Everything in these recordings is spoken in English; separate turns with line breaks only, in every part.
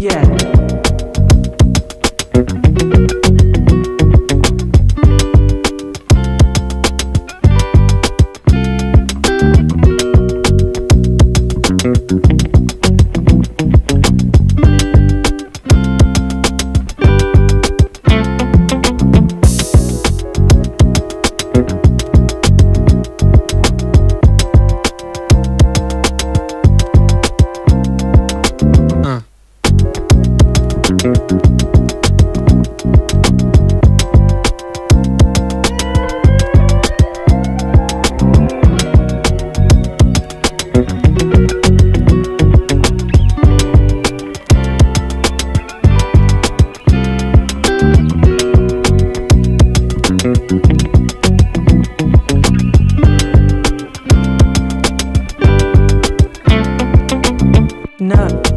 Yeah. No.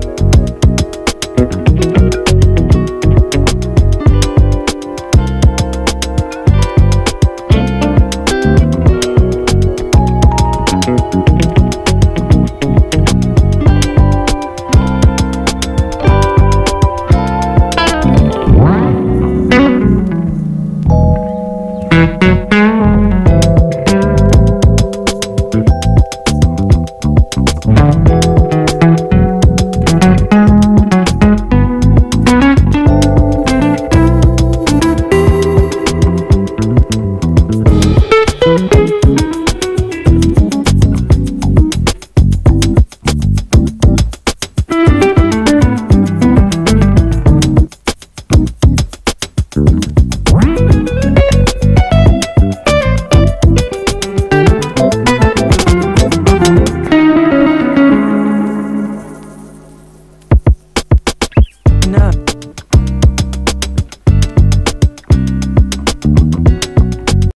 No.